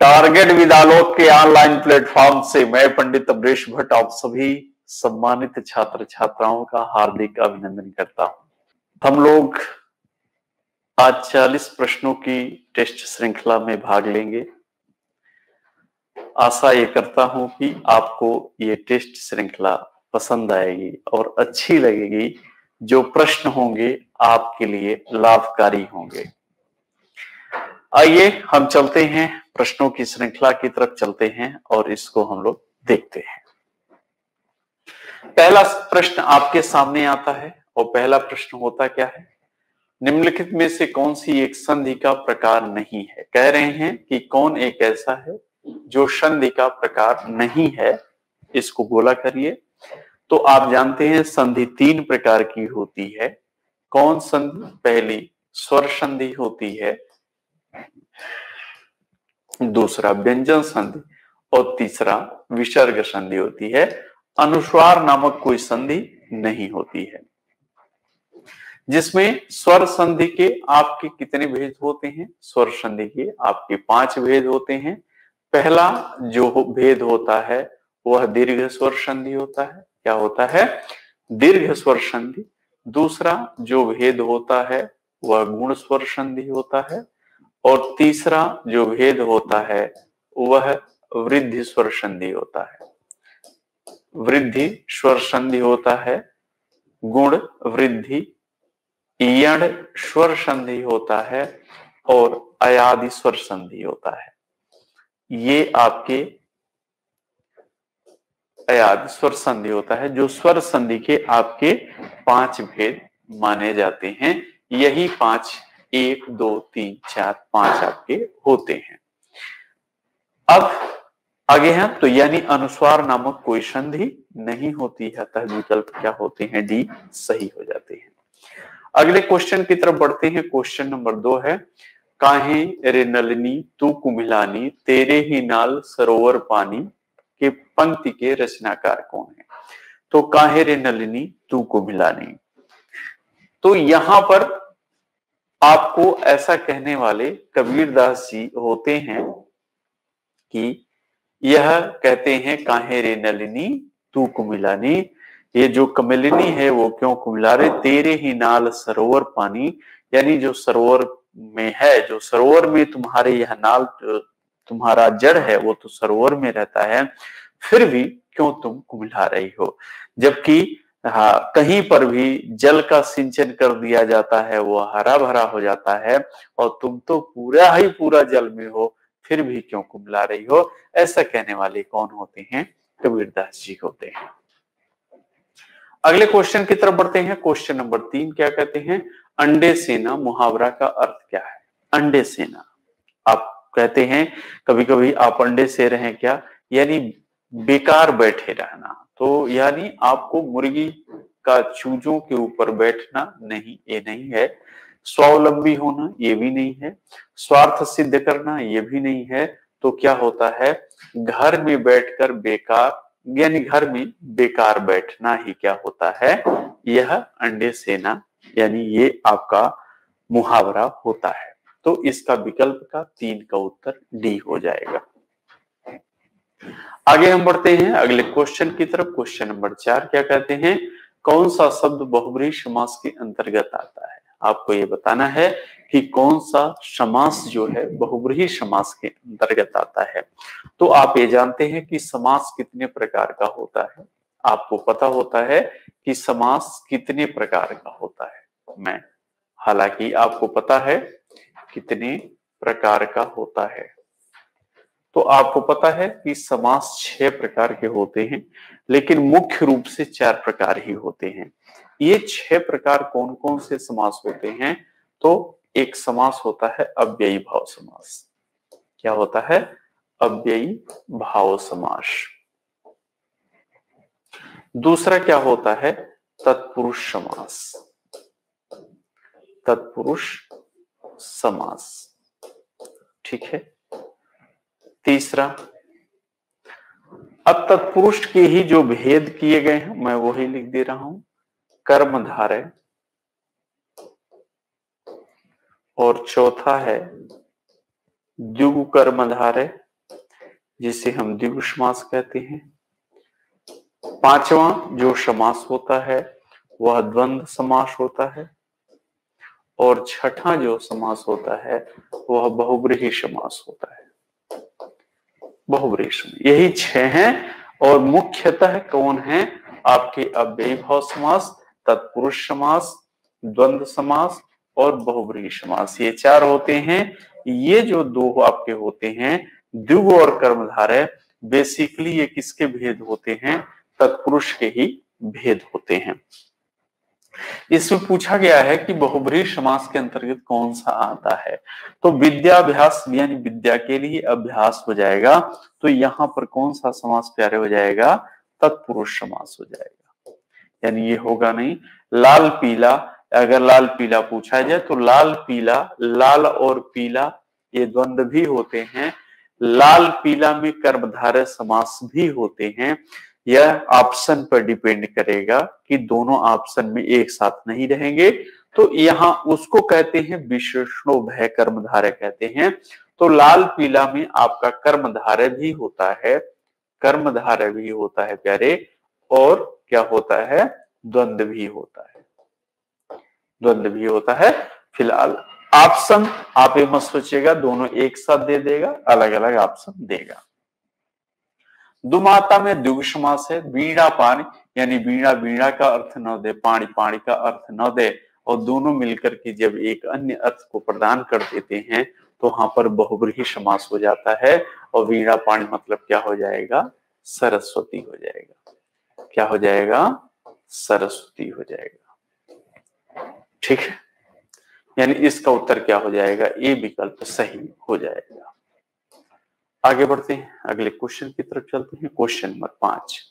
Target Vidalok के online platform से मैं पंडित अमरीश भट्ट, आप सभी सम्मानित छात्र छात्राओं का हार्दिक अभिनंदन करता हूँ। हम लोग आज 40 प्रश्नों की टेस्ट श्रृंखला में भाग लेंगे। आशा ये करता हूँ कि आपको ये टेस्ट श्रृंखला पसंद आएगी और अच्छी लगेगी। जो प्रश्न होंगे आपके लिए लाभकारी होंगे। आइए, हम चलते हैं। प्रश्नों की श्रृंखला की तरफ़ चलते हैं और इसको हम लोग देखते हैं। पहला प्रश्न आपके सामने आता है और पहला प्रश्न होता क्या है? निम्नलिखित में से कौन सी एक संधि का प्रकार नहीं है? कह रहे हैं कि कौन एक ऐसा है जो संधि का प्रकार नहीं है? इसको बोला करिए। तो आप जानते हैं संधि तीन प्रकार की होती है। कौन संधि? पहली स्वर संधि होती है। दूसरा व्यंजन संधि और तीसरा विसर्ग संधि होती है। अनुस्वार नामक कोई संधि नहीं होती है। जिसमें स्वर संधि के आपके कितने भेद होते हैं? स्वर संधि के आपके पाँच भेद होते हैं। पहला जो भेद होता है, वह दीर्घ स्वर संधि होता है। क्या होता है? दीर्घ स्वर संधि। दूसरा जो भेद होता है, वह गुण स्वर संधि होता है। और तीसरा जो भेद होता है, वह वृद्धि स्वर संधि होता है। वृद्धि स्वर संधि होता है, गुण वृद्धि यण स्वर संधि होता है और अयादि स्वर संधि होता है। ये आपके अयादि स्वर संधि होता है, जो स्वर संधि के आपके पाँच भेद माने जाते हैं। यही पाँच एक, दो, तीन, चार, पाँच आपके होते हैं। अब आगे हैं तो यानी अनुस्वार नामक कोई संधि नहीं होती है, अतः विकल्प क्या होते हैं? डी, सही हो जाते हैं। अगले क्वेश्चन की तरफ़ बढ़ते हैं। क्वेश्चन नंबर दो है, काहे रे नलिनी, तू कुमिलानी, तेरे ही नाल सरोवर पानी के पंक्ति के रचनाकार कौन है? तो काहे रे नलिनी, तू कुमिलानी। तो यहाँ पर आपको ऐसा कहने वाले कबीर दास जी होते हैं कि यह कहते हैं, काहे रे नलिनी, तू कुमिलानी? ये जो कमिलिनी है, वो क्यों कुमिला रहे? तेरे ही नाल सरोवर पानी, यानी जो सरोवर में है, जो सरोवर में तुम्हारे यह नाल, तुम्हारा जड़ है, वो तो सरोवर में रहता है। फिर भी क्यों तुम कुमिला रही हो? जबकि हाँ कहीं पर भी जल का सिंचन कर दिया जाता है, वो हरा भरा हो जाता है और तुम तो पूरा ही पूरा जल में हो, फिर भी क्यों कुमला रही हो? ऐसा कहने वाले कौन होते हैं? कबीरदास जी होते हैं। अगले क्वेश्चन की तरफ़ बढ़ते हैं। क्वेश्चन नंबर तीन क्या कहते हैं? अंडे सेना मुहावरा का अर्थ क्या है? अंडे सेना। आप कहते हैं कभी कभी आप अंडे से रहे क्या? यानी बेकार बैठे रहना। तो यानी आपको मुर्गी का चूजों के ऊपर बैठना नहीं, ये नहीं है। स्वावलंबी होना, ये भी नहीं है। स्वार्थ सिद्ध करना, ये भी नहीं है। तो क्या होता है? घर में बैठकर बेकार, यानी घर में बेकार बैठना ही क्या होता है? यह अंडे सेना, यानी ये आपका मुहावरा होता है। तो इसका विकल्प का तीन का उत्तर डी हो जाएगा। आगे हम बढ़ते हैं, अगले क्वेश्चन की तरफ़। क्वेश्चन नंबर चार क्या कहते हैं? कौन सा शब्द बहुब्री समास के अंतर्गत आता है? आपको ये बताना है कि कौन सा समास जो है बहुब्रीही समास के अंतर्गत आता है। तो आप ये जानते हैं कि समास कितने प्रकार का होता है। आपको पता होता है कि समास कितने प्रकार का होता है। मैं, हालाँकि आपको पता है कितने प्रकार का होता है। तो आपको पता है कि समास छह प्रकार के होते हैं, लेकिन मुख्य रूप से चार प्रकार ही होते हैं। ये छह प्रकार कौन कौन से समास होते हैं? तो एक समास होता है अव्ययी भाव समास। क्या होता है? अव्ययी भाव समास। दूसरा क्या होता है? तत्पुरुष समास। तत्पुरुष समास। ठीक है? तीसरा, अब तत्पुरुष के ही जो भेद किए गए हैं, मैं वही लिख दे रहा हूँ, कर्मधारय। और चौथा है द्युग कर्मधारय जिसे हम द्विगु समास कहते हैं। पांचवा, जो समास होता है, वह द्वंद्व समास होता है। और छठा जो समास होता है, वह बहुग्रही समास होता है। बहुब्रीही यही छह हैं और मुख्यतः कौन है? आपके अव्यय भाव समास, तत्पुरुष समास, द्वंद्व समास और बहुब्रीही समास। ये चार होते हैं। ये जो दो आपके होते हैं, द्विगु और कर्मधारय बेसिकली ये किसके भेद होते हैं? तत्पुरुष के ही भेद होते हैं। इसमें पूछा गया है कि बहुब्री समास के अंतर्गत कौन सा आता है? तो विद्याभ्यास यानी विद्या के लिए अभ्यास हो जाएगा तो यहाँ पर कौन सा समास प्यारे हो जाएगा? तत्पुरुष समास हो जाएगा। यानी ये होगा नहीं, लाल पीला, अगर लाल पीला पूछा जाए तो लाल पीला, लाल और पीला ये द्वंद्व भी होते हैं। लाल पीला में कर्मधारय समास भी होते हैं। यह ऑप्शन पर डिपेंड करेगा कि दोनों ऑप्शन में एक साथ नहीं रहेंगे। तो यहाँ उसको कहते हैं विशेषणो भय कर्मधारय कहते हैं। तो लाल पीला में आपका कर्मधारय भी होता है, कर्मधारय भी होता है प्यारे, और क्या होता है? द्वंद्व भी होता है। द्वंद्व भी होता है। फ़िलहाल ऑप्शन आप ये मत सोचिएगा, दोनों एक साथ दे देगा अलग अलग ऑप्शन देगा। दुमाता में द्विग समास है बीड़ा पानी, यानी बीड़ा बीड़ा का अर्थ न दे, पानी पानी का अर्थ न दे, और दोनों मिलकर के जब एक अन्य अर्थ को प्रदान कर देते हैं तो वहाँ पर बहुब्रीही समास हो जाता है, और वीणा पानी मतलब क्या हो जाएगा? सरस्वती हो जाएगा। क्या हो जाएगा? सरस्वती हो जाएगा। ठीक है? यानी इसका उत्तर क्या हो जाएगा? ए विकल्प सही हो जाएगा। आगे बढ़ते हैं, अगले क्वेश्चन की तरफ़ चलते हैं। क्वेश्चन नंबर पाँच।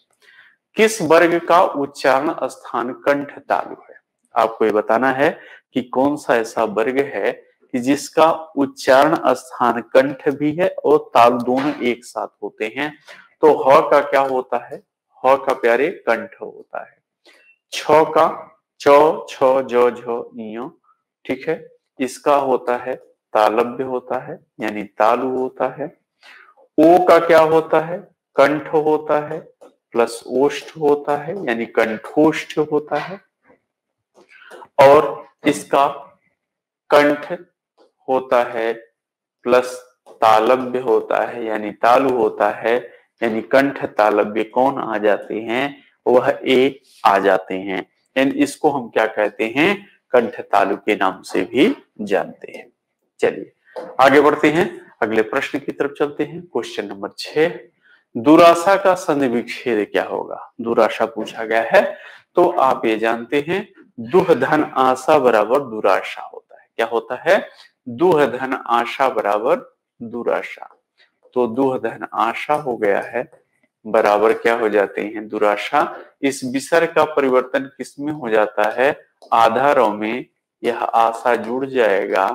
किस वर्ग का उच्चारण स्थान कंठ तालु है? आपको ये बताना है कि कौन सा ऐसा वर्ग है कि जिसका उच्चारण स्थान कंठ भी है और तालु दोनों एक साथ होते हैं? तो ह का क्या होता है? ह का प्यारे कंठ होता है। छ का चौ, छ, जो ठीक है? इसका होता है तालब्य होता है, यानी तालु होता है। ओ का क्या होता है? कंठ होता है, प्लस ओष्ठ होता है, यानी कंठोष्ठ होता है। और इसका कंठ होता है, प्लस तालब्य होता है, यानी तालु होता है, यानी कंठ तालब्य कौन आ जाते हैं? वह ए आ जाते हैं। यानी इसको हम क्या कहते हैं? कंठ तालु के नाम से भी जानते हैं। चलिए, आगे बढ़ते हैं। अगले प्रश्न की तरफ़ चलते हैं। क्वेश्चन नंबर छह, दुराशा का संधि विच्छेद क्या होगा? दुराशा पूछा गया है तो आप ये जानते हैं दुह धन आशा बराबर दुराशा होता है। क्या होता है? दुह धन आशा बराबर दुराशा। तो दुह धन आशा हो गया है, बराबर क्या हो जाते हैं? दुराशा। इस विसर का परिवर्तन किसमें हो जाता है? आधारों में। यह आशा जुड़ जाएगा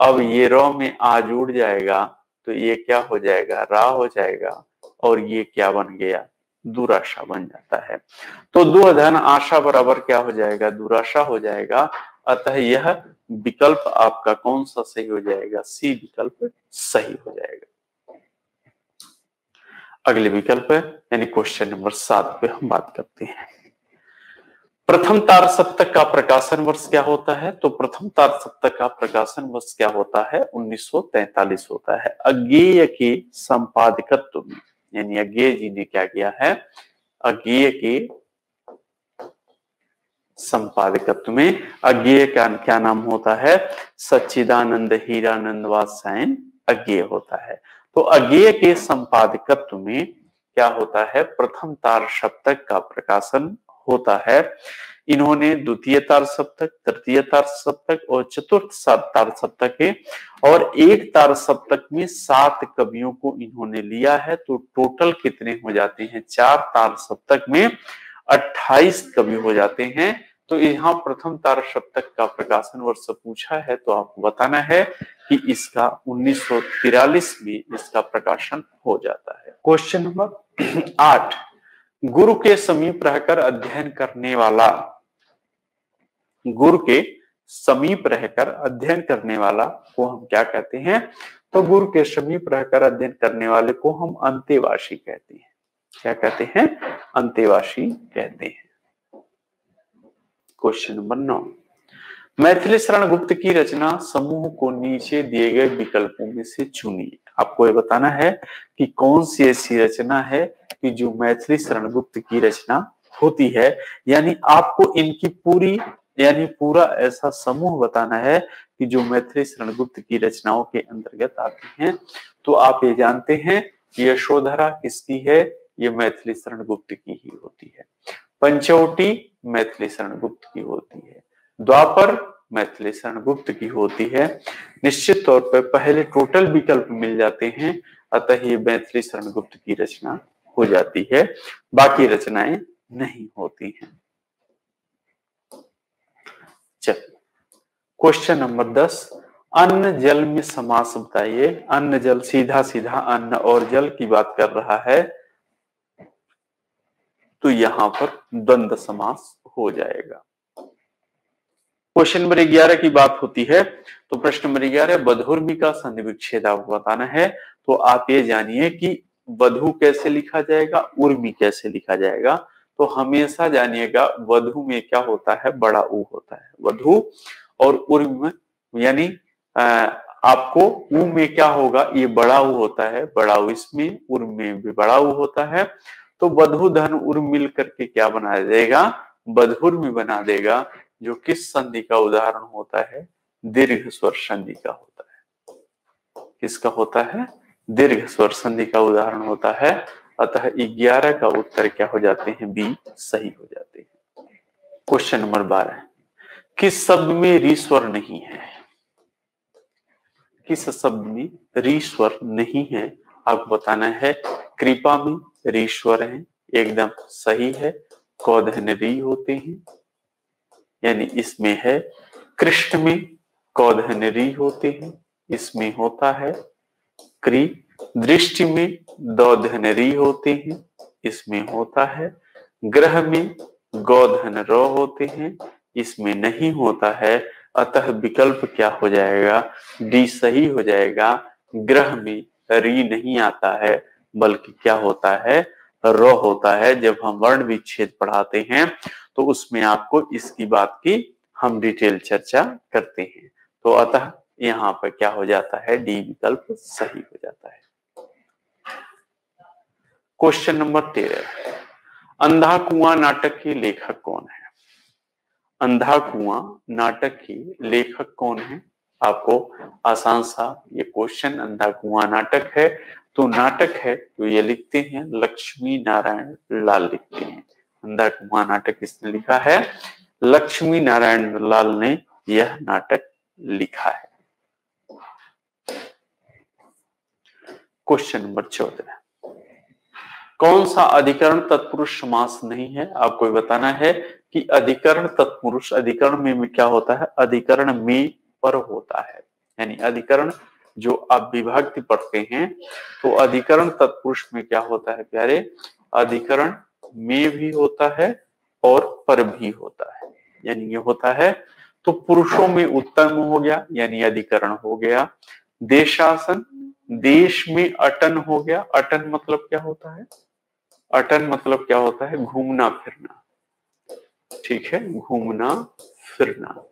अब ये रो में आ जुड़ जाएगा तो ये क्या हो जाएगा? रा हो जाएगा और ये क्या बन गया? दुराशा बन जाता है। तो दो धन आशा बराबर क्या हो जाएगा? दुराशा हो जाएगा। अतः यह विकल्प आपका कौन सा सही हो जाएगा? सी विकल्प सही हो जाएगा। अगले विकल्प, यानी क्वेश्चन नंबर सात पे हम बात करते हैं। प्रथम तार सप्तक का प्रकाशन वर्ष क्या होता है? तो प्रथम तार सप्तक का प्रकाशन वर्ष क्या होता है? 1943 होता है। अज्ञेय के संपादकत्व में, यानी अज्ञेय जी ने क्या किया है? अज्ञेय के संपादकत्व में, अज्ञेय का क्या नाम होता है? सच्चिदानंद हीरानंद वासायन अज्ञेय होता है। तो अज्ञेय के संपादकत्व में क्या होता है? प्रथम तार सप्तक का प्रकाशन होता है। इन्होंने द्वितीय तार सप्तक, तृतीय तार सप्तक और चतुर्थ तार सप्तक है और एक तार सप्तक में सात कवियों को इन्होंने लिया है। तो टोटल कितने हो जाते हैं? चार तार सप्तक में अट्ठाईस कवि हो जाते हैं। तो यहाँ प्रथम तार सप्तक का प्रकाशन वर्ष पूछा है तो आपको बताना है कि इसका उन्नीस में इसका प्रकाशन हो जाता है। क्वेश्चन नंबर आठ। गुरु के समीप रहकर अध्ययन करने वाला, गुरु के समीप रहकर अध्ययन करने वाला को हम क्या कहते हैं? तो गुरु के समीप रहकर अध्ययन करने वाले को हम अंतेवासी कहते हैं। क्या कहते हैं? अंतेवासी कहते हैं। क्वेश्चन नंबर नौ। मैथिली शरण गुप्त की रचना समूह को नीचे दिए गए विकल्पों में से चुनिए आपको ये बताना है कि कौन सी ऐसी रचना है कि जो मैथिली शरण गुप्त की रचना होती है? यानी आपको इनकी पूरी, यानी पूरा ऐसा समूह बताना है कि जो मैथिली शरण गुप्त की रचनाओं के अंतर्गत आती हैं। तो आप ये जानते हैं यशोधरा किसकी है? ये मैथिली शरण गुप्त की ही होती है। पंचवटी मैथिली शरण गुप्त की होती है। द्वापर मैथिली शरण गुप्त की होती है। निश्चित तौर पर पहले टोटल विकल्प मिल जाते हैं, अतः ये मैथिली शरण गुप्त की रचना हो जाती है। बाकी रचनाएँ नहीं होती हैं। चल क्वेश्चन नंबर दस, अन्न, जल में समास बताइए। अन्न, जल सीधा सीधा अन्न और जल की बात कर रहा है। तो यहाँ पर द्वंद समास हो जाएगा। क्वेश्चन नंबर ग्यारह की बात होती है तो प्रश्न नंबर ग्यारह बधुर्मी का संधि विच्छेद आपको बताना है तो आप ये जानिए कि वधु कैसे लिखा जाएगा, उर्मी कैसे लिखा जाएगा तो हमेशा जानिएगा, वधु में क्या होता है, बड़ा ऊ होता है। वधु और उर्म यानी आपको ऊ में क्या होगा, ये बड़ा ऊ होता है, बड़ा ऊ इसमें, उर्म में भी बड़ा ऊ होता है तो वधु धन उर्म मिल करके क्या बना देगा बधुर में बना देगा जो किस संधि का उदाहरण होता है? दीर्घ स्वर संधि का होता है। किसका होता है? दीर्घ स्वर संधि का उदाहरण होता है। अतः ग्यारह का उत्तर क्या हो जाते हैं? बी, सही हो जाते हैं। क्वेश्चन नंबर बारह किस शब्द में री स्वर नहीं है? किस शब्द में री स्वर नहीं है? आपको बताना है, कृपा में री स्वर है, एकदम सही है कौधन री होते हैं। यानी इसमें है, कृष्ण में कौधन री होते हैं, इसमें होता है, क्री दृष्टि में दौधनरी होते हैं, इसमें होता है, ग्रह में गौधन रो होते हैं, इसमें नहीं होता है, अतः विकल्प क्या हो जाएगा? डी सही हो जाएगा, ग्रह में री नहीं आता है, बल्कि क्या होता है? रो होता है जब हम वर्ण विच्छेद पढ़ाते हैं तो उसमें आपको इसकी बात की हम डिटेल चर्चा करते हैं। तो अतः यहाँ पर क्या हो जाता है, डी विकल्प सही हो जाता है। क्वेश्चन नंबर तेरह। अंधा कुआँ नाटक के लेखक कौन है? अंधा कुआँ नाटक के लेखक कौन है? आपको आसान सा ये क्वेश्चन अंधा कुआँ नाटक है। तो नाटक है तो ये लिखते हैं लक्ष्मी नारायण लाल लिखते हैं। अंधा कुआ नाटक किसने लिखा है। लक्ष्मी नारायण लाल ने यह नाटक लिखा है। क्वेश्चन नंबर चौदह। कौन सा अधिकरण तत्पुरुष समास नहीं है? आपको बताना है कि अधिकरण तत्पुरुष अधिकरण में, में क्या होता है? अधिकरण में पर होता है। यानी अधिकरण जो आप विभक्ति पढ़ते हैं तो अधिकरण तत्पुरुष में क्या होता है प्यारे? अधिकरण में भी होता है और पर भी होता है। यानी ये होता है तो पुरुषों में उत्तम हो गया, यानी अधिकरण हो गया। देशासन, देश में अटन हो गया। अटन मतलब क्या होता है? अटन मतलब क्या होता है? घूमना फिरना। ठीक है? घूमना फिरना।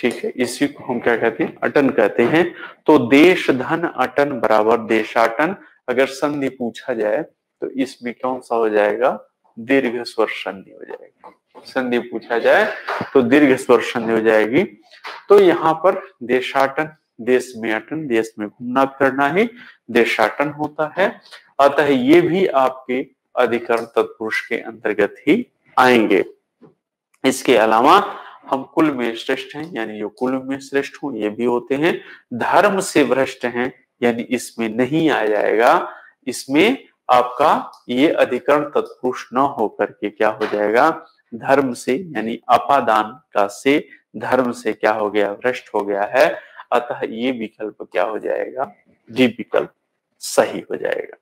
ठीक है, इसी को हम क्या कहते हैं? अटन कहते हैं। तो देश धन अटन बराबर, देशाटन, अगर संधि पूछा जाए तो इसमें कौन सा हो जाएगा? दीर्घ स्वर संधि हो जाएगी। संधि पूछा जाए तो दीर्घ स्वर संधि हो जाएगी। तो यहाँ पर देशाटन, देश में अटन, देश में घूमना फिरना ही देशाटन होता है। अतः ये भी आपके अधिकरण तत्पुरुष के अंतर्गत ही आएँगे। इसके अलावा हम कुल में श्रेष्ठ हैं, यानी जो कुल में श्रेष्ठ हूँ, ये भी होते हैं। धर्म से भ्रष्ट हैं, यानी इसमें नहीं आ जाएगा। इसमें आपका ये अधिकरण तत्पुरुष न होकर के क्या हो जाएगा? धर्म से, यानी अपादान का से, धर्म से क्या हो गया? भ्रष्ट हो गया है। अतः ये विकल्प क्या हो जाएगा? डी विकल्प सही हो जाएगा।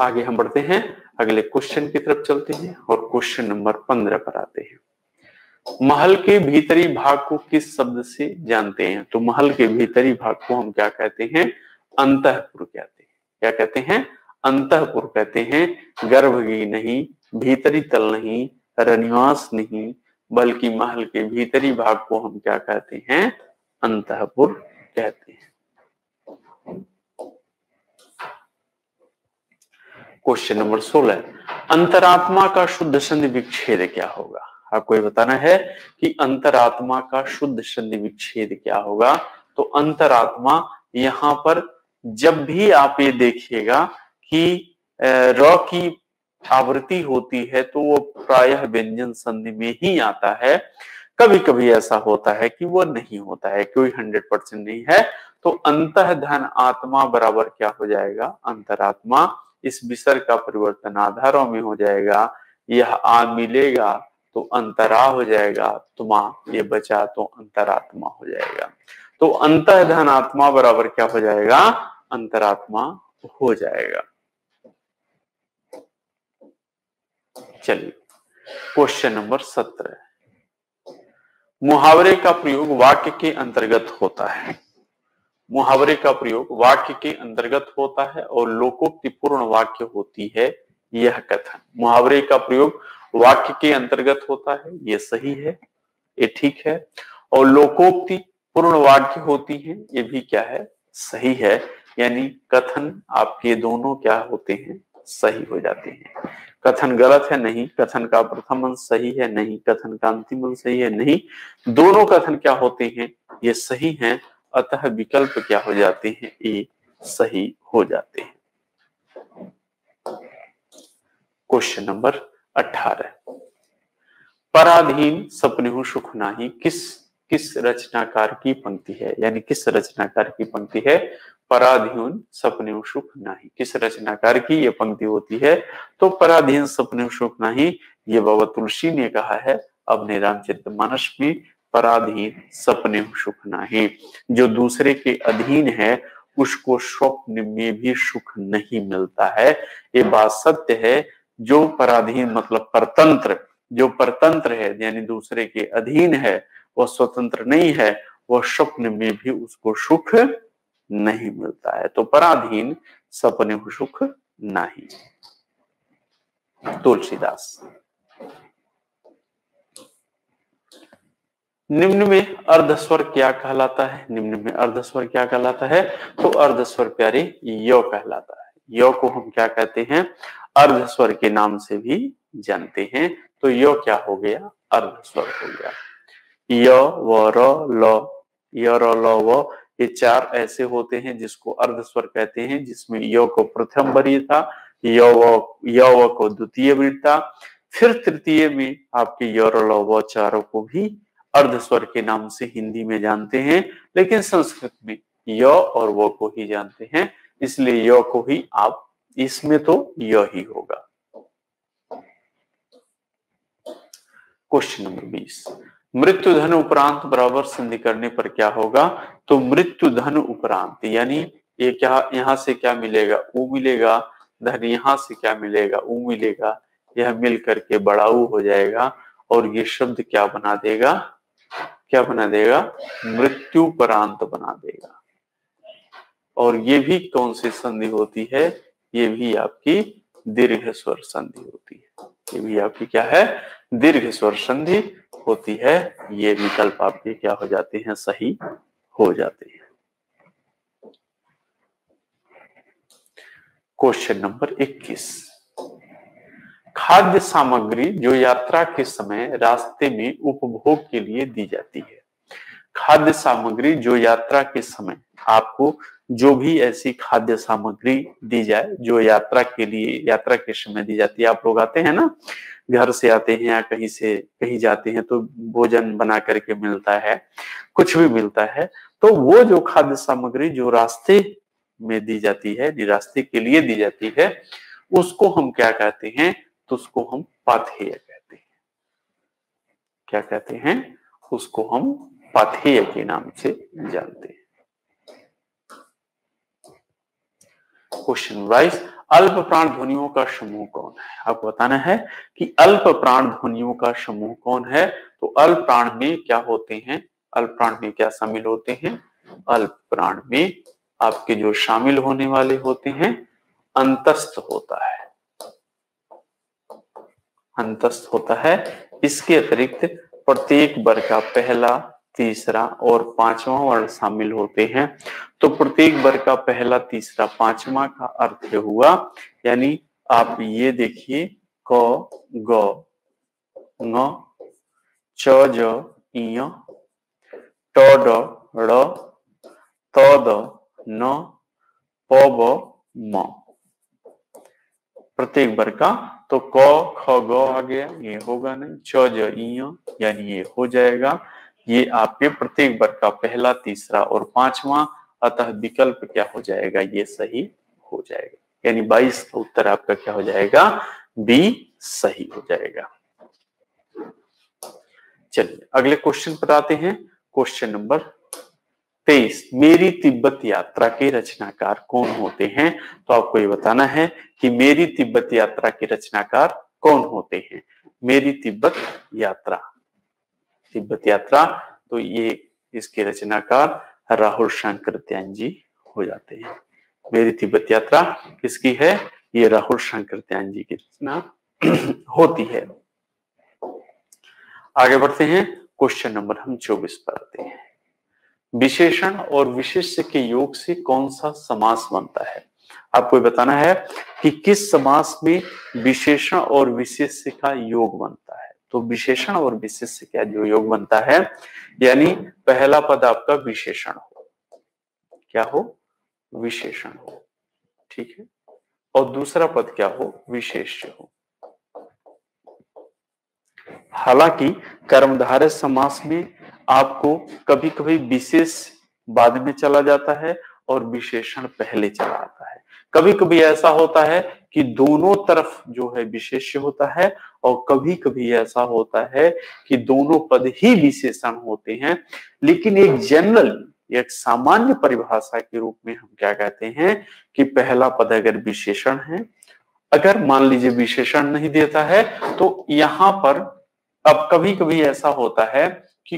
आगे हम बढ़ते हैं। अगले क्वेश्चन की तरफ़ चलते हैं और क्वेश्चन नंबर पंद्रह पर आते हैं। महल के भीतरी भाग को किस शब्द से जानते हैं? तो महल के भीतरी भाग को हम क्या कहते हैं? अंतपुर कहते हैं। क्या कहते हैं? अंतपुर कहते हैं। गर्भगी नहीं, भीतरी तल नहीं, रनिवास नहीं, बल्कि महल के भीतरी भाग को हम क्या कहते हैं? अंतपुर कहते हैं। क्वेश्चन नंबर सोलह। अंतरात्मा का शुद्ध संधि विच्छेद क्या होगा? आपको ये बताना है कि अंतरात्मा का शुद्ध संधि विच्छेद क्या होगा? तो अंतरात्मा यहाँ पर जब भी आप ये देखिएगा कि र की आवृत्ति होती है तो वो प्रायः व्यंजन संधि में ही आता है। कभी कभी ऐसा होता है कि वो नहीं होता है, कोई हंड्रेड परसेंट नहीं है। तो अंत धन आत्मा बराबर क्या हो जाएगा? अंतरात्मा। इस विसर्ग का परिवर्तन आधारों में हो जाएगा। यह आ मिलेगा तो अंतरा हो जाएगा। तुमा, ये बचा तो अंतरात्मा हो जाएगा। तो अंत धन आत्मा बराबर क्या हो जाएगा? अंतरात्मा हो जाएगा। चलिए क्वेश्चन नंबर सत्रह। मुहावरे का प्रयोग वाक्य के अंतर्गत होता है। मुहावरे का प्रयोग वाक्य के अंतर्गत होता है और लोकोक्ति पूर्ण वाक्य होती है यह कथन। मुहावरे का प्रयोग वाक्य के अंतर्गत होता है ये सही है ये ठीक है, और लोकोक्ति पूर्ण वाक्य होती है ये भी क्या है? सही है। यानी कथन आपके दोनों क्या होते हैं? सही हो जाते हैं। कथन गलत है? नहीं। कथन का प्रथम अंश सही है? नहीं। कथन का अंतिम अंश सही है? नहीं। दोनों कथन क्या होते हैं? ये सही हैं। अतः विकल्प क्या हो जाते हैं? ये सही हो जाते हैं। क्वेश्चन नंबर अठारह। पराधीन सपने सुख नाही, किस किस रचनाकार की पंक्ति है? यानी किस रचनाकार की पंक्ति है? पराधीन सपने सुख नाही। किस रचनाकार की यह पंक्ति होती है? तो पराधीन सपने सुख नाही, ये बाबा तुलसी ने कहा है। अपने रामचरित मानस में पराधीन सपने सुख नाही। जो दूसरे के अधीन है, उसको स्वप्न में भी सुख नहीं मिलता है। ये बात सत्य है। जो पराधीन मतलब परतंत्र, जो परतंत्र है, यानी दूसरे के अधीन है, वह स्वतंत्र नहीं है, वह स्वप्न में भी उसको सुख नहीं मिलता है। तो पराधीन सपने सुख नहीं। तुलसीदास। निम्न में अर्धस्वर क्या कहलाता है? निम्न में अर्धस्वर क्या कहलाता है? तो अर्धस्वर प्यारे, यो कहलाता है। यो को हम क्या कहते हैं? अर्धस्वर के नाम से भी जानते हैं। तो यो क्या हो गया? अर्धस्वर हो गया। य, व, र, ल। य, र, ल, व, ये चार ऐसे होते हैं जिसको अर्धस्वर कहते हैं, जिसमें य को प्रथम वर्य था, य व को द्वितीय था। फिर तृतीय में आपके य, र, ल, व चारों को भी अर्धस्वर के नाम से हिंदी में जानते हैं, लेकिन संस्कृत में य और वो को ही जानते हैं, इसलिए य को ही आप, इसमें तो य ही होगा। क्वेश्चन नंबर बीस। मृत्यु धन उपरांत बराबर संधि करने पर क्या होगा? तो मृत्यु धन उपरांत, यानी ये क्या, यहाँ से क्या मिलेगा? ऊ मिलेगा, धन यहाँ से क्या मिलेगा? ऊ मिलेगा, यह मिल करके बड़ाऊ हो जाएगा, और ये शब्द क्या बना देगा? क्या बना देगा? मृत्यु परांत बना देगा। और ये भी कौन सी संधि होती है? ये भी आपकी दीर्घ स्वर संधि होती है। ये भी आपकी क्या है? दीर्घ स्वर संधि होती है। ये विकल्प आपके क्या हो जाते हैं? सही हो जाते हैं। क्वेश्चन नंबर 21 खाद्य सामग्री जो यात्रा के समय रास्ते में उपभोग के लिए दी जाती है। खाद्य सामग्री जो यात्रा के समय आपको जो भी ऐसी खाद्य सामग्री दी जाए, जो यात्रा के लिए, यात्रा के समय दी जाती है। आप लोग आते हैं ना, घर से आते हैं या कहीं से कहीं जाते हैं तो भोजन बना करके मिलता है, कुछ भी मिलता है तो वो जो खाद्य सामग्री जो रास्ते में दी जाती है रास्ते के लिए दी जाती है, उसको हम क्या कहते हैं? तो उसको हम पाथेय कहते हैं। क्या कहते हैं? उसको हम पाथेय के नाम से जानते हैं। क्वेश्चन वाइज अल्प प्राण ध्वनियों का समूह कौन है? आपको बताना है कि अल्प प्राण ध्वनियों का समूह कौन है? तो अल्प प्राण में क्या होते हैं? अल्प प्राण में क्या शामिल होते हैं? अल्प प्राण में आपके जो शामिल होने वाले होते हैं, अंतस्थ होता है। अंतस्थ होता है। इसके अतिरिक्त प्रत्येक वर्ग का पहला, तीसरा और पांचवा वर्ण शामिल होते हैं। तो प्रत्येक वर्ग का पहला, तीसरा, पांचवा का अर्थ हुआ, यानी आप ये देखिए, क, ग च, ज ट, ड त, द, न, प म। प्रत्येक वर्ग का तो क, ख, ग आ गया ये होगा नहीं। च, ज यानी ये हो जाएगा। ये आपके प्रत्येक वर्ग का पहला, तीसरा और पांचवा, अतः विकल्प क्या हो जाएगा? ये सही हो जाएगा। यानी बाईस का उत्तर आपका क्या हो जाएगा? बी सही हो जाएगा। चलिए, अगले क्वेश्चन आते हैं। क्वेश्चन नंबर तेईस, मेरी तिब्बत यात्रा के रचनाकार कौन होते हैं? तो आपको ये बताना है कि मेरी तिब्बत यात्रा के रचनाकार कौन होते हैं? मेरी तिब्बत यात्रा। तिब्बत यात्रा तो ये इसके रचनाकार राहुल शंकर त्यान जी हो जाते हैं। मेरी तिब्बत यात्रा किसकी है? ये राहुल शंकर त्यान जी की रचना होती है। आगे बढ़ते हैं। क्वेश्चन नंबर हम 24 पर आते हैं। विशेषण और विशेष्य के योग से कौन सा समास बनता है? आपको बताना है कि किस समास में विशेषण और विशेष्य का योग बनता है। तो विशेषण और विशेष्य का जो योग बनता है, यानी पहला पद आपका विशेषण हो। क्या हो? विशेषण हो। ठीक है? और दूसरा पद क्या हो? विशेष हो। हालाँकि कर्मधारय समास में आपको कभी कभी विशेष बाद में चला जाता है और विशेषण पहले चला आता है। कभी कभी ऐसा होता है कि दोनों तरफ़ जो है विशेष होता है और कभी कभी ऐसा होता है कि दोनों पद ही विशेषण होते हैं। लेकिन एक जनरल एक सामान्य परिभाषा के रूप में हम क्या कहते हैं कि पहला पद अगर विशेषण है, अगर मान लीजिए विशेषण नहीं देता है तो यहाँ पर अब कभी कभी ऐसा होता है कि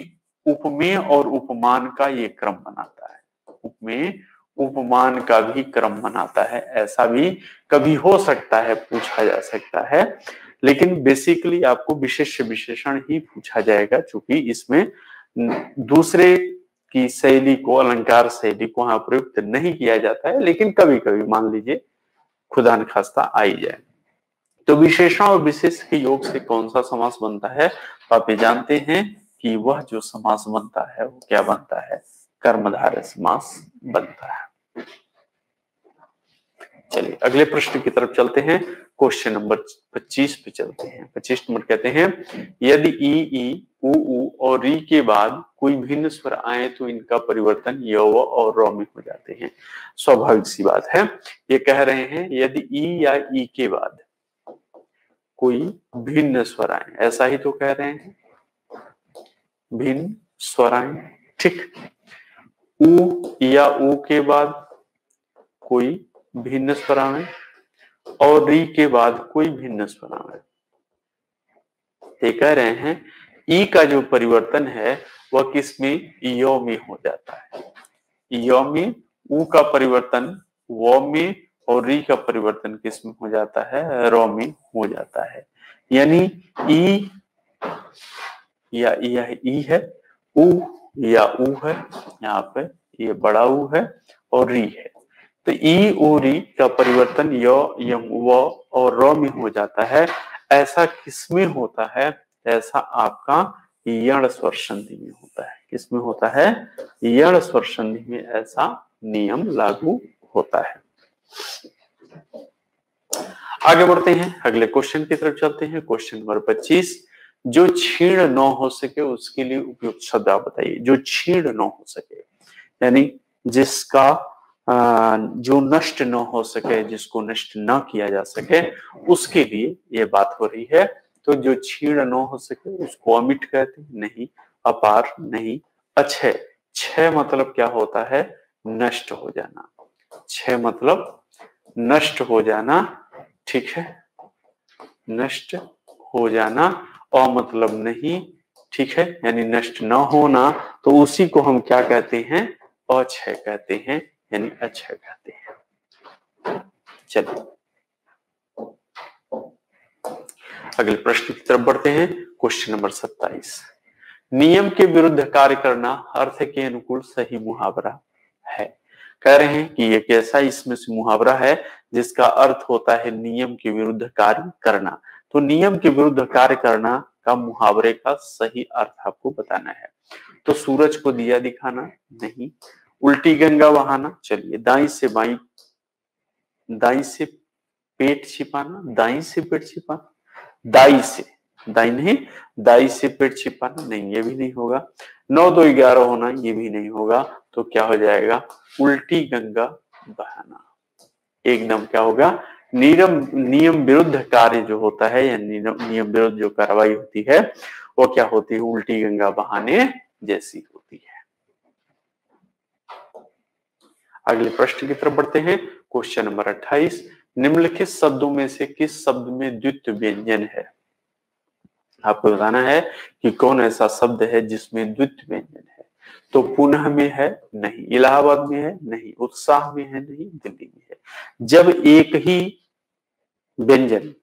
उपमेय और उपमान का ये क्रम बनाता है। उपमेय उपमान का भी क्रम बनाता है। ऐसा भी कभी हो सकता है, पूछा जा सकता है। लेकिन बेसिकली आपको विशेष विशेषण ही पूछा जाएगा क्योंकि इसमें दूसरे की शैली को, अलंकार शैली को यहाँ प्रयुक्त नहीं किया जाता है, लेकिन कभी कभी मान लीजिए खुदा न खास्ता आई जाए। तो विशेषण और विशेष के योग से कौन सा समास बनता है तो आप ये जानते हैं। कि वह जो समास बनता है, वो क्या बनता है? कर्मधारय समास बनता है। चलिए, अगले प्रश्न की तरफ़ चलते हैं। क्वेश्चन नंबर 25 पे चलते हैं। 25 नंबर कहते हैं, यदि ई ई, उ उ और री के बाद कोई भिन्न स्वर आए तो इनका परिवर्तन य और र में हो जाते हैं। स्वाभाविक सी बात है। ये कह रहे हैं, यदि ई या ई के बाद कोई भिन्न स्वर आए, ऐसा ही तो कह रहे हैं। भिन्न स्वर ठीक। उ या उ के बाद कोई भिन्न स्वर आए और री के बाद कोई भिन्न स्वर आए ये कह रहे हैं, ई का जो परिवर्तन है, वह किसमें? यो में हो जाता है। यो में उ का परिवर्तन, वो में और री का परिवर्तन किसमें हो जाता है? रो में हो जाता है। यानी ई या यह ई है, उ या, उ है, यहाँ पे ये बड़ा उ है और री है। तो ई ओ री का परिवर्तन यो, यम, व और र में हो जाता है। ऐसा किसमें होता है? ऐसा आपका यण स्वर संधि में होता है। किसमें होता है? यण स्वर संधि में ऐसा नियम लागू होता है। आगे बढ़ते हैं, अगले क्वेश्चन की तरफ़ चलते हैं। क्वेश्चन नंबर 25 जो छीण न हो सके उसके लिए उपयुक्त शब्द आप बताइए। जो छीण न हो सके, यानी जिसका जो नष्ट न हो सके, जिसको नष्ट न किया जा सके, उसके लिए ये बात हो रही है। तो जो छीण न हो सके उसको अमिट कहते नहीं, अपार नहीं, अच्छे। छह मतलब क्या होता है? नष्ट हो जाना। छह मतलब नष्ट हो जाना, ठीक है? नष्ट हो जाना और मतलब नहीं, ठीक है? यानी नष्ट न होना तो उसी को हम क्या कहते हैं? अक्षय कहते हैं, यानी अक्षय कहते हैं। चलिए। अगले प्रश्न की तरफ़ बढ़ते हैं। क्वेश्चन नंबर सत्ताईस। नियम के विरुद्ध कार्य करना अर्थ के अनुकूल सही मुहावरा है। कह रहे हैं कि एक ऐसा इसमें से मुहावरा है, जिसका अर्थ होता है नियम के विरुद्ध कार्य करना। तो नियम के विरुद्ध कार्य करना का मुहावरे का सही अर्थ आपको बताना है। तो सूरज को दिया दिखाना नहीं, उल्टी गंगा बहाना, चलिए दाई से बाई, दाई से पेट छिपाना, दाई से पेट छिपाना, दाई से, दाई नहीं, दाई से पेट छिपाना नहीं, ये भी नहीं होगा। नौ दो ग्यारह होना, ये भी नहीं होगा तो क्या हो जाएगा? उल्टी गंगा बहाना। एकदम क्या होगा? नियम नियम विरुद्ध कार्य जो होता है या नियम विरुद्ध जो कार्रवाई होती है, वो क्या होती है? उल्टी गंगा बहाने जैसी होती है। अगले प्रश्न की तरफ़ बढ़ते हैं। क्वेश्चन नंबर 28 निम्नलिखित शब्दों में से किस शब्द में द्वित व्यंजन है? आपको बताना है कि कौन ऐसा शब्द है जिसमें द्वित व्यंजन है। तो पुनः में है, नहीं। इलाहाबाद में है, नहीं। उत्साह में है, नहीं। दिल्ली में है। जब एक ही व्यंजन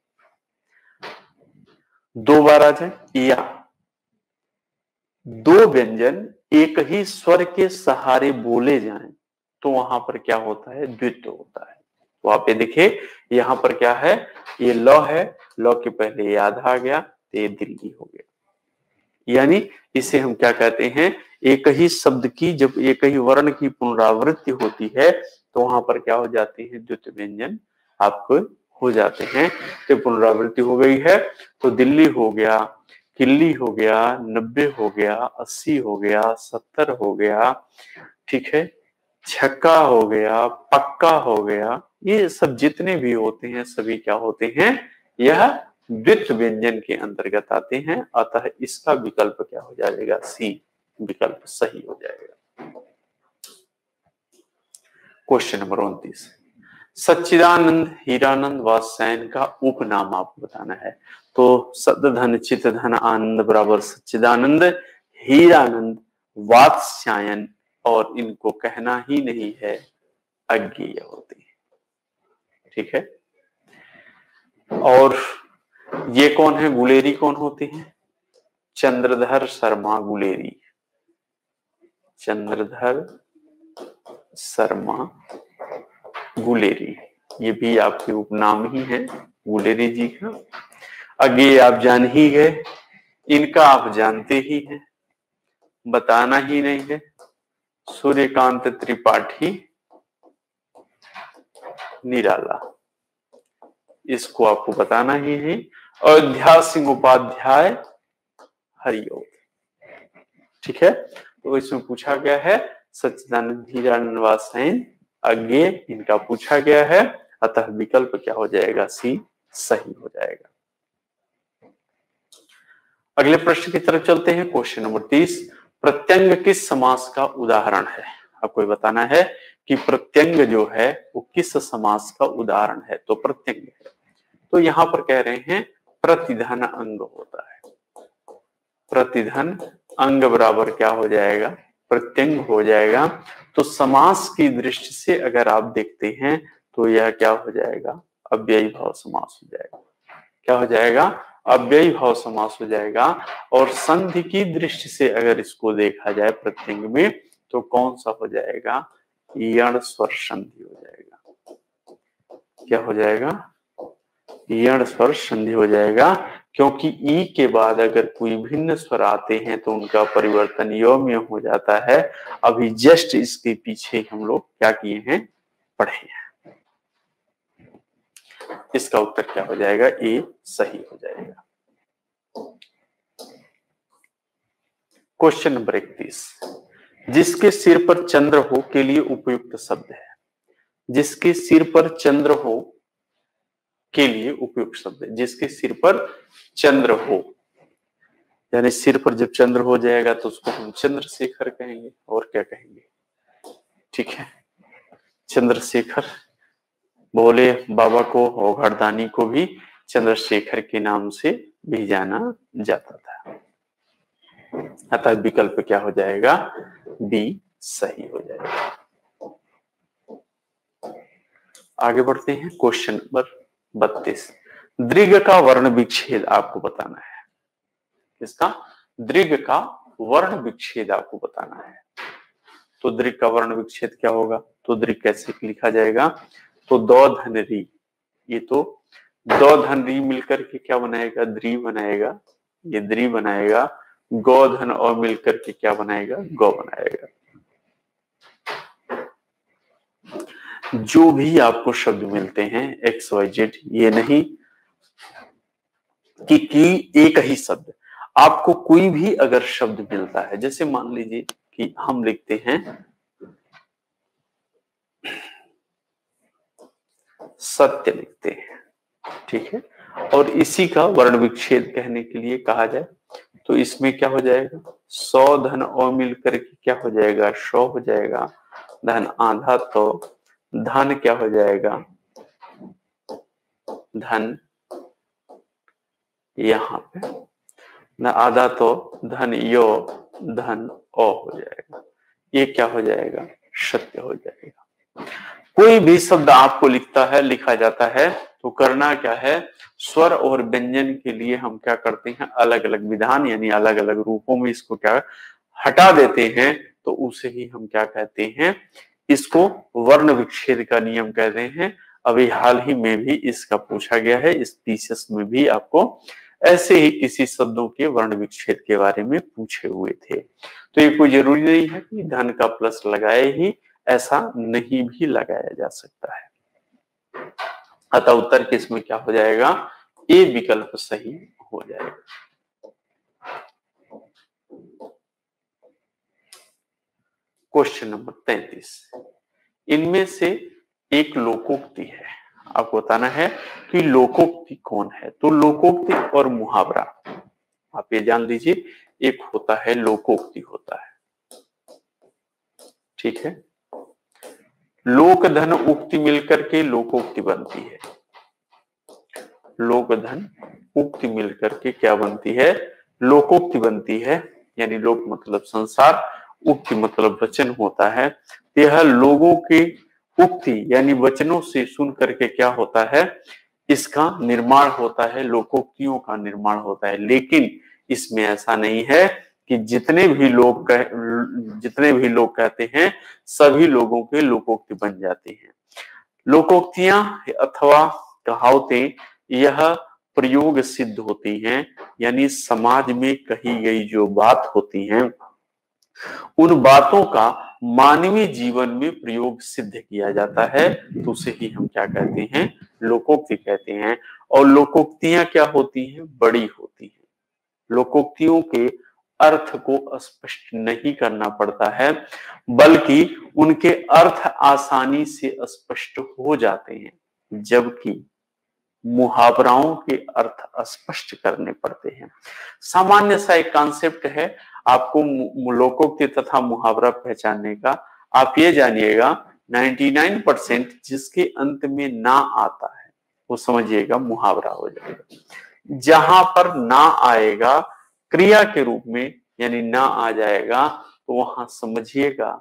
दो बार आ जाए, या दो व्यंजन एक ही स्वर के सहारे बोले जाएँ तो वहाँ पर क्या होता है? द्वित्व होता है। तो आप ये देखिए, यहाँ पर क्या है? ये लॉ है। लॉ के पहले याद आ गया तो ये दिल्ली हो गया। यानी इसे हम क्या कहते हैं? एक ही शब्द की जब एक ही वर्ण की पुनरावृत्ति होती है तो वहाँ पर क्या हो जाती है? द्वित व्यंजन आपको हो जाते हैं। तो पुनरावृत्ति हो गई है तो दिल्ली हो गया, किल्ली हो गया, नब्बे हो गया, अस्सी हो गया, सत्तर हो गया, ठीक है? छक्का हो गया, पक्का हो गया, ये सब जितने भी होते हैं, सभी क्या होते हैं? यह द्वित व्यंजन के अंतर्गत आते हैं। अतः इसका विकल्प क्या हो जाएगा? सी। विकल्प सही हो जाएगा। क्वेश्चन नंबर उन्तीस। सच्चिदानंद, हीरानंद व सैन का उपनाम आपको बताना है। तो सद धन चित धन आनंद बराबर सच्चिदानंद, हीरानंद, वात्स्यायन और इनको कहना ही नहीं है अज्ञेय होती है ठीक है? और ये कौन है? गुलेरी कौन होती है? चंद्रधर शर्मा गुलेरी। चंद्रधर शर्मा गुलेरी। ये भी आपके उपनाम ही है, गुलेरी जी का। आगे आप जान ही गए, इनका आप जानते ही हैं, बताना ही नहीं है। सूर्यकांत त्रिपाठी, निराला। इसको आपको बताना ही है अयोध्या सिंह उपाध्याय हरिओ ठीक है? तो इसमें पूछा गया है, सच्चिदानंद हीरानंद सैन आगे इनका पूछा गया है, अतः विकल्प क्या हो जाएगा? सी, सही हो जाएगा। अगले प्रश्न की तरफ़ चलते हैं, क्वेश्चन नंबर तीस। प्रत्यंग किस समास का उदाहरण है? आपको बताना है कि प्रत्यंग जो है, वो किस समास का उदाहरण है? तो प्रत्यंग है। तो यहाँ पर कह रहे हैं, प्रतिधन अंग होता है। प्रतिधन अंग बराबर क्या हो जाएगा? प्रत्यंग हो जाएगा। तो समास की दृष्टि से अगर आप देखते हैं तो यह क्या हो जाएगा? अव्ययी भाव समास हो जाएगा। क्या हो जाएगा? अव्ययी भाव समास हो जाएगा। और संधि की दृष्टि से अगर इसको देखा जाए प्रत्यंग में तो कौन सा हो जाएगा? यण स्वर संधि हो जाएगा। क्या हो जाएगा? यण स्वर संधि हो जाएगा, क्योंकि ई के बाद अगर कोई भिन्न स्वर आते हैं तो उनका परिवर्तन योम्य हो जाता है। अभी जस्ट इसके पीछे हम लोग क्या किए हैं, पढ़े हैं। इसका उत्तर क्या हो जाएगा? ए सही हो जाएगा। क्वेश्चन नंबर इकतीस। जिसके सिर पर चंद्र हो के लिए उपयुक्त शब्द है। जिसके सिर पर चंद्र हो के लिए उपयुक्त शब्द है, जिसके सिर पर चंद्र हो। यानी सिर पर जब चंद्र हो जाएगा तो उसको हम चंद्रशेखर कहेंगे और क्या कहेंगे? ठीक है? चंद्रशेखर भोले बाबा को घरदानी को भी चंद्रशेखर के नाम से भी जाना जाता था। अतः विकल्प क्या हो जाएगा? बी सही हो जाएगा। आगे बढ़ते हैं, क्वेश्चन नंबर बत्तीस। दृघ का वर्ण विच्छेद आपको बताना है। किसका? दृघ का वर्ण विच्छेद आपको बताना है। तो दृघ का वर्ण विच्छेद क्या होगा? तो दृघ कैसे लिखा जाएगा? तो दो धन री। ये तो दो धन री मिलकर के क्या बनाएगा? द्री बनाएगा। ये द्री बनाएगा। गौधन और मिलकर के क्या बनाएगा? गौ बनाएगा। जो भी आपको शब्द मिलते हैं एक्स वाई जेड ये नहीं कि, कि एक ही शब्द। आपको कोई भी अगर शब्द मिलता है जैसे मान लीजिए कि हम लिखते हैं सत्य लिखते हैं ठीक है? और इसी का वर्ण विच्छेद कहने के लिए कहा जाए तो इसमें क्या हो जाएगा? सौ धन और मिलकर के क्या हो जाएगा? सौ हो जाएगा। धन आधा तो धन क्या हो जाएगा? धन यहाँ पे। न आधा तो धन यो, धन ओ हो जाएगा। ये क्या हो जाएगा? सत्य हो जाएगा। कोई भी शब्द आपको लिखता है, लिखा जाता है तो करना क्या है? स्वर और व्यंजन के लिए हम क्या करते हैं? अलग अलग विधान, यानी अलग अलग रूपों में इसको क्या हटा देते हैं तो उसे ही हम क्या कहते हैं? इसको वर्ण विच्छेद का नियम कहते हैं। अभी हाल ही में भी इसका पूछा गया है, इस थीसिस में भी आपको ऐसे ही किसी शब्दों के वर्ण विच्छेद के बारे में पूछे हुए थे। तो ये कोई ज़रूरी नहीं है कि धन का प्लस लगाए ही, ऐसा नहीं भी लगाया जा सकता है। अतः उत्तर किसमें क्या हो जाएगा? ए विकल्प सही हो जाएगा। क्वेश्चन नंबर तैतीस। इनमें से एक लोकोक्ति है। आपको बताना है कि लोकोक्ति कौन है? तो लोकोक्ति और मुहावरा। आप ये जान लीजिए, एक होता है, लोकोक्ति होता है। ठीक है? लोक धन उक्ति मिलकर के लोकोक्ति बनती है। लोक धन उक्ति मिलकर के क्या बनती है? लोकोक्ति बनती है, यानी लोक मतलब संसार। उक्ति मतलब वचन होता है। यह लोगों के उक्ति यानी वचनों से सुन करके क्या होता है? इसका निर्माण होता है, लोकोक्तियों का निर्माण होता है। लेकिन इसमें ऐसा नहीं है कि जितने भी लोग कह, जितने भी लोग कहते हैं, सभी लोगों के लोकोक्ति बन जाते हैं। लोकोक्तियाँ अथवा कहावतें, यह प्रयोग सिद्ध होती हैं, यानी समाज में कही गई जो बात होती हैं उन बातों का मानवीय जीवन में प्रयोग सिद्ध किया जाता है। तो उसे ही हम क्या कहते हैं? लोकोक्ति कहते हैं। और लोकोक्तियाँ क्या होती हैं? बड़ी होती हैं। लोकोक्तियों के अर्थ को स्पष्ट नहीं करना पड़ता है, बल्कि उनके अर्थ आसानी से स्पष्ट हो जाते हैं, जबकि मुहावराओं के अर्थ स्पष्ट करने पड़ते हैं। सामान्य सा एक कॉन्सेप्ट है आपको लोकोक्ति तथा मुहावरा पहचानने का, आप ये जानिएगा 99 परसेंट जिसके अंत में ना आता है, वो समझिएगा मुहावरा हो जाएगा। जहाँ पर ना आएगा, क्रिया के रूप में यानी ना आ जाएगा तो वहाँ समझिएगा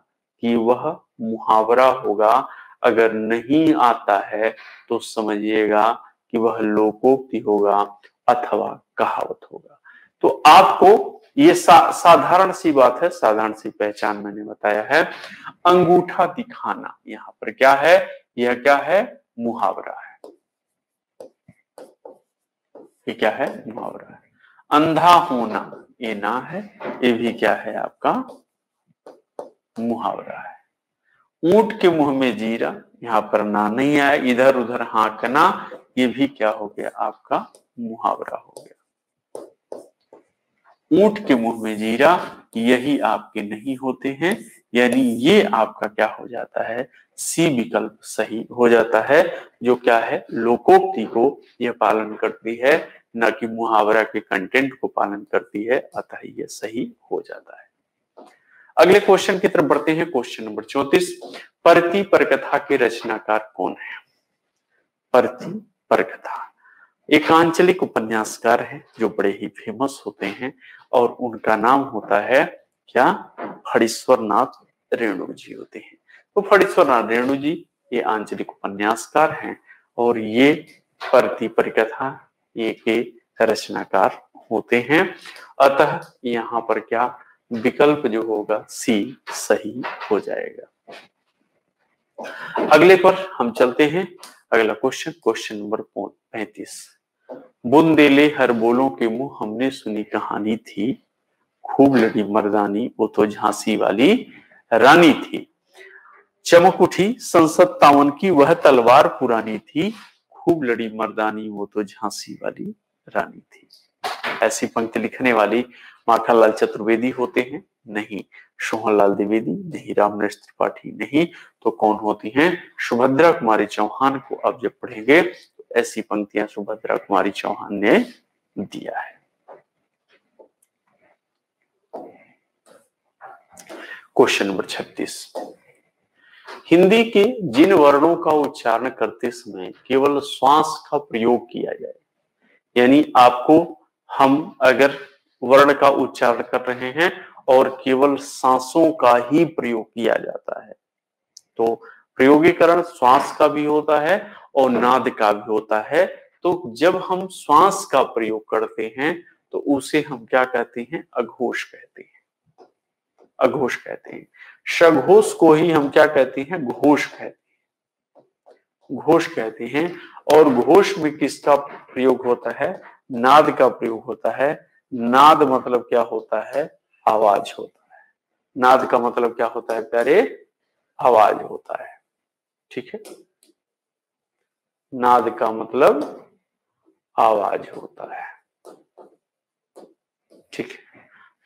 कि वह मुहावरा होगा। अगर नहीं आता है तो समझिएगा कि वह लोकोक्ति होगा अथवा कहावत होगा। तो आपको ये सा, साधारण सी बात है साधारण सी पहचान मैंने बताया है। अंगूठा दिखाना यहाँ पर क्या है? यह क्या है? मुहावरा है। ये क्या है? मुहावरा है। अंधा होना ये ना है ये भी क्या है आपका? मुहावरा है। ऊँट के मुँह में जीरा यहाँ पर ना नहीं आया इधर उधर हाँकना ये भी क्या हो गया? आपका मुहावरा हो गया। ऊँट के मुँह में जीरा यही आपके नहीं होते हैं, यानी ये आपका क्या हो जाता है? सी विकल्प सही हो जाता है, जो क्या है? लोकोक्ति को यह पालन करती है, न कि मुहावरा के कंटेंट को पालन करती है, अतः यह सही हो जाता है। अगले क्वेश्चन की तरफ़ बढ़ते हैं क्वेश्चन नंबर चौतीस। परति परकथा के रचनाकार कौन है? परति पर कथा एक आंचलिक उपन्यासकार है, जो बड़े ही फ़ेमस होते हैं, और उनका नाम होता है क्या? फड़ीश्वर नाथ रेणु जी होते हैं। तो फड़ीश्वर नाथ रेणु जी ये आंचलिक उपन्यासकार हैं, और ये परति परिकथा, ये के रचनाकार होते हैं। अतः यहाँ पर क्या विकल्प जो होगा, सी सही हो जाएगा। अगले पर हम चलते हैं। अगला क्वेश्चन क्वेश्चन नंबर पैंतीस। बुंदेले हर बोलों के मुँह हमने सुनी कहानी थी। खूब लड़ी मर्दानी, वो तो झांसी वाली रानी थी। चमक उठी, संसद तावन की वह तलवार पुरानी थी। खूब लड़ी मर्दानी, वो तो झांसी वाली रानी थी। ऐसी पंक्ति लिखने वाली माखनलाल चतुर्वेदी होते हैं? नहीं। सोहनलाल द्विवेदी? नहीं। रामनेश त्रिपाठी? नहीं। तो कौन होती हैं? सुभद्रा कुमारी चौहान को अब जब पढ़ेंगे ऐसी पंक्तियाँ सुभद्रा कुमारी चौहान ने दिया है। क्वेश्चन नंबर छत्तीस। हिंदी के जिन वर्णों का उच्चारण करते समय केवल श्वास का प्रयोग किया जाए, यानी आपको हम अगर वर्ण का उच्चारण कर रहे हैं और केवल सांसों का ही प्रयोग किया जाता है तो प्रयोगीकरण श्वास का भी होता है और नाद का भी होता है तो जब हम श्वास का प्रयोग करते हैं तो उसे हम क्या कहते हैं? अघोष कहते हैं। अघोष कहते हैं। सघोष को ही हम क्या कहते हैं? घोष कहते हैं। घोष कहते हैं। और घोष में किसका प्रयोग होता है? नाद का प्रयोग होता है। नाद मतलब क्या होता है? आवाज़ होता है। नाद का मतलब क्या होता है? प्यारे, आवाज़ होता है। ठीक है? नाद का मतलब आवाज़ होता है। ठीक है।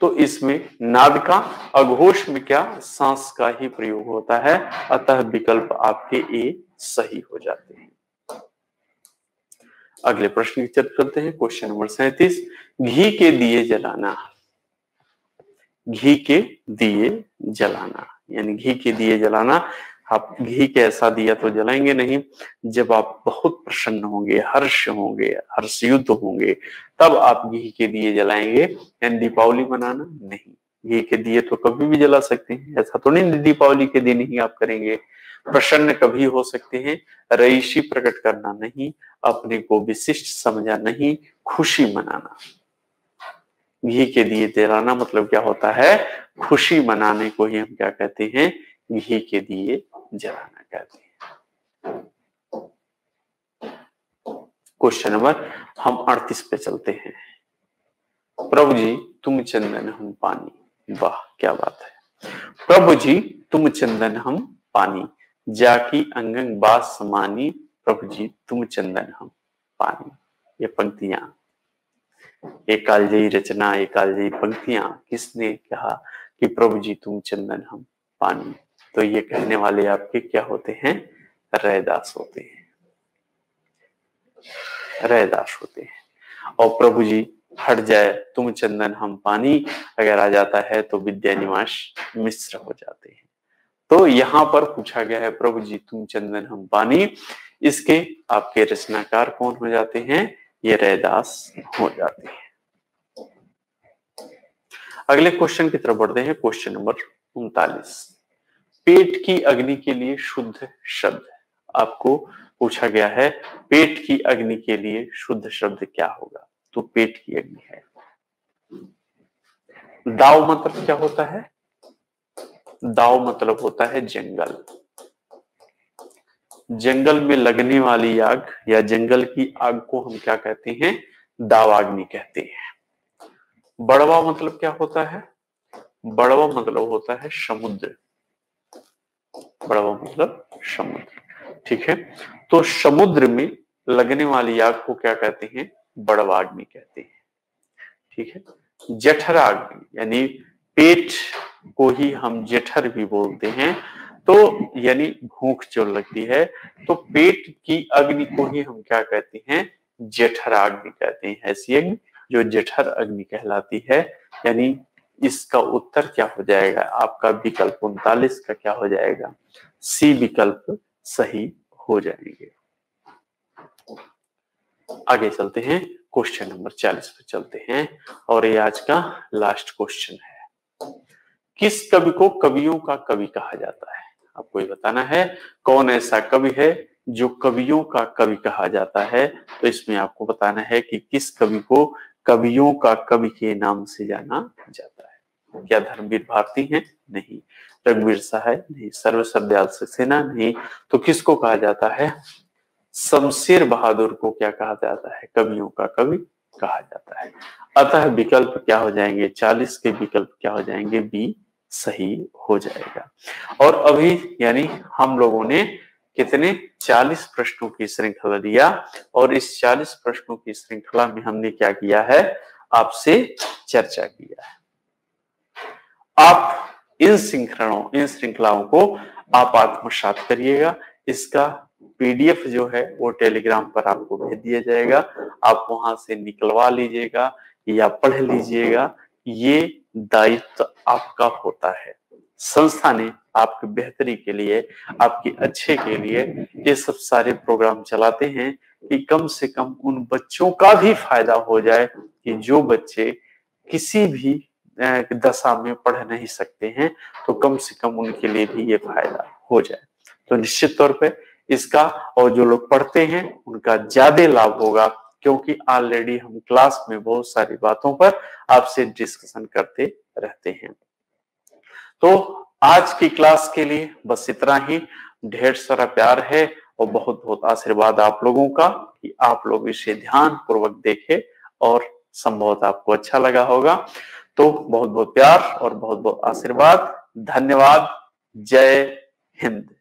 तो इसमें नाद का अघोष में क्या सांस का ही प्रयोग होता है, अतः विकल्प आपके ए सही हो जाते हैं। अगले प्रश्न की चर्चा करते हैं, क्वेश्चन नंबर सैतीस। घी के दिए जलाना। घी के दिए जलाना, यानी घी के दिए जलाना आप घी के ऐसा दिया तो जलाएँगे नहीं। जब आप बहुत प्रसन्न होंगे, हर्ष होंगे हर्ष युद्ध होंगे, तब आप घी के दिए जलाएँगे। यानी दीपावली मनाना नहीं। घी के दिए तो कभी भी जला सकते हैं। ऐसा तो नहीं दीपावली के दिन ही आप करेंगे। प्रसन्न कभी हो सकते हैं। रईसी प्रकट करना नहीं। अपने को विशिष्ट समझा नहीं। खुशी मनाना। घी के दिए जलाना मतलब क्या होता है? खुशी मनाने को ही हम क्या कहते हैं? घी के दिए जलाना कहते हैं क्वेश्चन नंबर हम अड़तीस पे चलते हैं। प्रभु जी तुम चंदन, हम पानी। वाह, क्या बात है। प्रभु जी तुम चंदन, हम पानी। जाकी अंगंग बास समानी। प्रभु जी तुम चंदन, हम पानी। ये पंक्तियाँ। एक कालजयी रचना एक कालजयी पंक्तियाँ। किसने कहा कि प्रभु जी तुम चंदन, हम पानी? तो ये कहने वाले आपके क्या होते हैं? रैदास होते हैं। रैदास होते हैं। और प्रभु जी, हट जाए, तुम चंदन, हम पानी। अगर आ जाता है तो विद्या निवास मिश्र हो जाते हैं। तो यहाँ पर पूछा गया है, प्रभु जी, तुम चंदन, हम पानी। इसके आपके रचनाकार कौन हो जाते हैं? ये रैदास हो जाते हैं। अगले क्वेश्चन की तरफ़ बढ़ते हैं क्वेश्चन नंबर उनतालीस। पेट की अग्नि के लिए शुद्ध शब्द। आपको पूछा गया है, पेट की अग्नि के लिए शुद्ध शब्द क्या होगा? तो पेट की अग्नि है। दाव मतलब क्या होता है? दाव मतलब होता है जंगल। जंगल में लगने वाली आग या जंगल की आग को हम क्या कहते हैं? दावाग्नि कहते हैं। बड़वा मतलब क्या होता है? बड़वा मतलब होता है समुद्र। बड़वा मतलब समुद्र। ठीक है? तो समुद्र में लगने वाली आग को क्या कहते हैं? बड़वाग्नि कहते हैं। ठीक है? जठराग्नि यानी पेट को ही हम जेठर भी बोलते हैं। तो यानी भूख जो लगती है तो पेट की अग्नि को ही हम क्या कहते हैं? जेठर अग्नि कहते हैं। ऐसी अग्नि जो जेठर अग्नि कहलाती है, यानी इसका उत्तर क्या हो जाएगा? आपका विकल्प उनतालीस का क्या हो जाएगा? सी विकल्प सही हो जाएँगे। आगे चलते हैं, क्वेश्चन नंबर चालीस पर चलते हैं, और ये आज का लास्ट क्वेश्चन है। किस कवि को कवियों का कवि कहा जाता है? आपको ये बताना है, कौन ऐसा कवि है जो कवियों का कवि कहा जाता है? तो इसमें आपको बताना है कि किस कवि को कवियों का कवि के नाम से जाना जाता है। क्या धर्मवीर भारती है, नहीं। रघुवीर सहाय नहीं। सर्व दयाल सक्सेना नहीं। तो किसको कहा जाता है? शमशेर बहादुर को क्या कहा जाता है? कवियों का कवि कहा जाता है। अतः विकल्प क्या हो जाएँगे? चालीस के विकल्प क्या हो जाएँगे? बी सही हो जाएगा। और अभी यानी हम लोगों ने कितने? 40 प्रश्नों की श्रृंखला दिया और इस 40 प्रश्नों की श्रृंखला में हमने क्या किया है? आपसे चर्चा किया है। आप इन श्रृंखलाओं इन श्रृंखलाओं को आप आत्मसात करिएगा। इसका पीडीएफ जो है, वो टेलीग्राम पर आपको भेज दिया जाएगा। आप वहाँ से निकलवा लीजिएगा या पढ़ लीजिएगा। ये दायित्व आपका होता है। संस्था ने आपकी बेहतरी के लिए, आपके अच्छे के लिए ये सब सारे प्रोग्राम चलाते हैं कि कम से कम उन बच्चों का भी फ़ायदा हो जाए कि जो बच्चे किसी भी दशा में पढ़ नहीं सकते हैं तो कम से कम उनके लिए भी ये फ़ायदा हो जाए। तो निश्चित तौर पे इसका और जो लोग पढ़ते हैं, उनका ज़्यादा लाभ होगा, क्योंकि ऑलरेडी हम क्लास में बहुत सारी बातों पर आपसे डिस्कशन करते रहते हैं। तो आज की क्लास के लिए बस इतना ही। ढेर सारा प्यार है और बहुत बहुत आशीर्वाद आप लोगों का कि आप लोग इसे ध्यान पूर्वक देखे और संभवत आपको अच्छा लगा होगा। तो बहुत बहुत प्यार और बहुत बहुत आशीर्वाद। धन्यवाद। जय हिंद।